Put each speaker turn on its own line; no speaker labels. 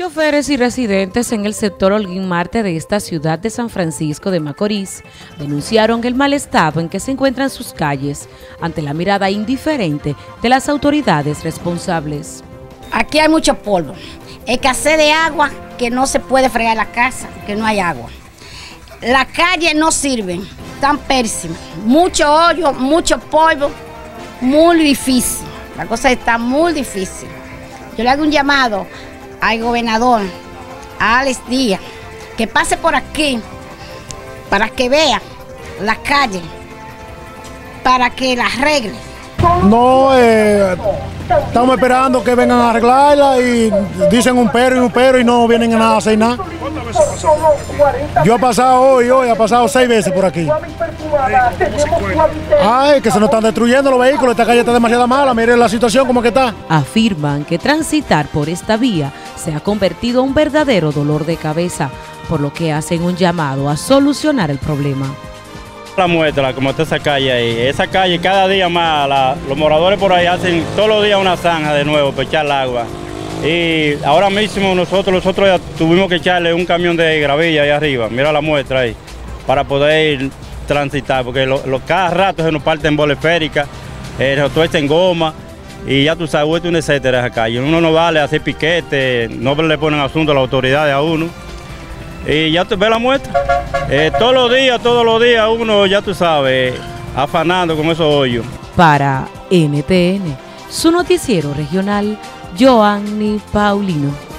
Choferes y residentes en el sector Holguín Marte de esta ciudad de San Francisco de Macorís denunciaron el mal estado en que se encuentran sus calles ante la mirada indiferente de las autoridades responsables.
Aquí hay mucho polvo, escasez de agua que no se puede fregar la casa, que no hay agua. Las calles no sirven, están pésimas, mucho hoyo, mucho polvo, muy difícil. La cosa está muy difícil. Yo le hago un llamado al gobernador, a Alex Díaz, que pase por aquí para que vea la calle, para que la arregle.
No, eh, estamos esperando que vengan a arreglarla y dicen un pero y un pero y no vienen a nada a hacer nada. Yo he pasado hoy, hoy, he pasado seis veces por aquí. Ay, que se nos están destruyendo los vehículos, esta calle está demasiado mala, miren la situación como que está.
Afirman que transitar por esta vía se ha convertido en un verdadero dolor de cabeza, por lo que hacen un llamado a solucionar el problema.
La muestra, como está esa calle ahí, esa calle cada día más, los moradores por ahí hacen todos los días una zanja de nuevo para echar el agua. Y ahora mismo nosotros, nosotros ya tuvimos que echarle un camión de gravilla ahí arriba, mira la muestra ahí, para poder transitar, porque los cada rato se nos parten bolas esféricas, eh, en goma, y ya tú sabes, un etcétera esa calle. Uno no vale hacer piquete, no le ponen asunto a las autoridades a uno. Y ya te ve la muestra. Eh, todos los días, todos los días uno, ya tú sabes, afanando con esos hoyos.
Para NTN, su noticiero regional, Joanny Paulino.